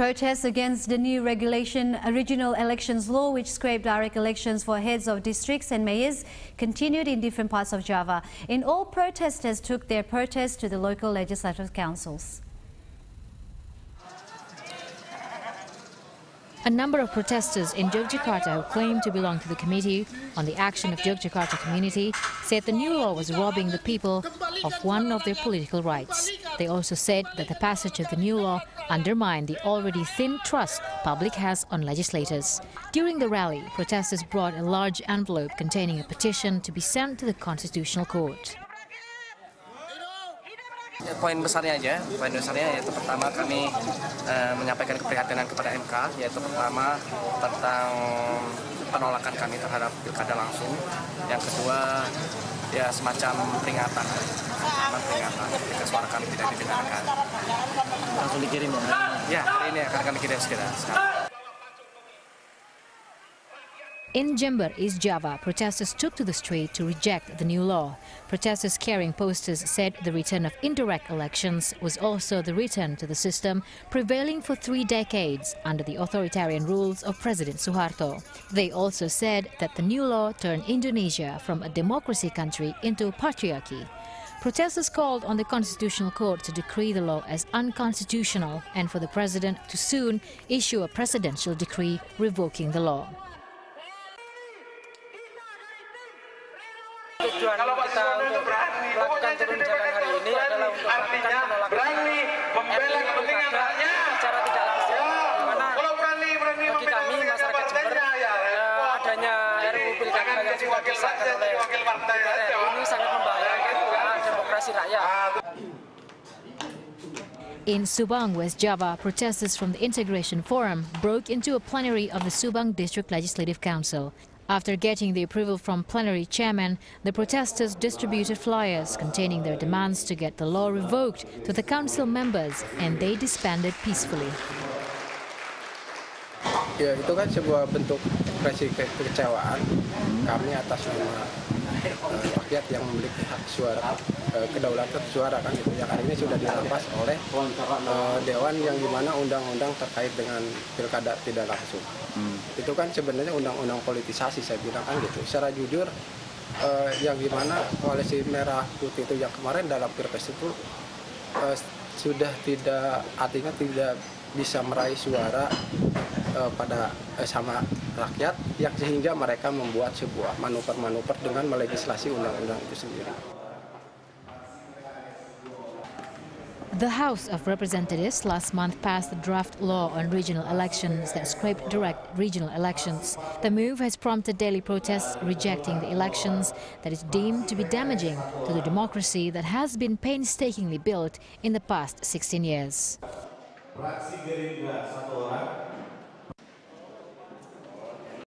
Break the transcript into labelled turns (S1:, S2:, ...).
S1: Protests against the new regulation regional elections law which scraped direct elections for heads of districts and mayors continued in different parts of Java. In all, protesters took their protests to the local legislative councils.
S2: A number of protesters in Yogyakarta who claim to belong to the Committee on the Action of Yogyakarta Community said the new law was robbing the people of one of their political rights. They also said that the passage of the new law undermined the already thin trust public has on legislators. During the rally, protesters brought a large envelope containing a petition to be sent to the Constitutional Court.
S3: Poin besarnya aja, poin besarnya yaitu pertama kami e, menyampaikan keprihatinan kepada MK, yaitu pertama tentang penolakan kami terhadap pilkada langsung. Yang kedua ya semacam peringatan, semacam peringatan ketika suara kami tidak didengarkan.
S4: Langsung dikirim ya?
S3: Ya, hari ini akan kami kirim segera. Sekarang.
S2: In Jember, East Java, protesters took to the street to reject the new law. Protesters carrying posters said the return of indirect elections was also the return to the system prevailing for three decades under the authoritarian rules of President Suharto. They also said that the new law turned Indonesia from a democracy country into a patriarchy. Protesters called on the Constitutional Court to decree the law as unconstitutional and for the president to soon issue a presidential decree revoking the law.
S5: Tujuan kita untuk melakukan turun jalan hari ini adalah untuk melakukan penolakan membela kepentingannya secara tidak langsung. Di mana bagi kami masyarakat Jember eh, adanya RUU Pilkada yang sudah disahkan oleh DPR ini sangat membahayakan demokrasi rakyat.
S2: In Subang, West Java, protesters from the Integration Forum broke into a plenary of the Subang District Legislative Council. After getting the approval from plenary chairman, the protesters distributed flyers containing their demands to get the law revoked to the council members and they disbanded peacefully.
S6: Ya, itu kan sebuah bentuk kekecewaan kami atas nama uh, rakyat yang memiliki hak suara, uh, kedaulatan suara kan itu yang hari ini sudah dirampas oleh uh, dewan yang di mana undang-undang terkait dengan pilkada tidak langsung. Hmm. Itu kan sebenarnya undang-undang politisasi saya bilang kan gitu. Secara jujur uh, yang di mana koalisi merah putih itu yang kemarin dalam pilpres itu uh, sudah tidak artinya tidak bisa meraih suara uh, pada uh, sama rakyat yang sehingga mereka membuat sebuah manuver-manuver dengan melegislasi undang-undang itu sendiri.
S2: The House of Representatives last month passed the draft law on regional elections that scraped direct regional elections. The move has prompted daily protests rejecting the elections that is deemed to be damaging to the democracy that has been painstakingly built in the past 16 years.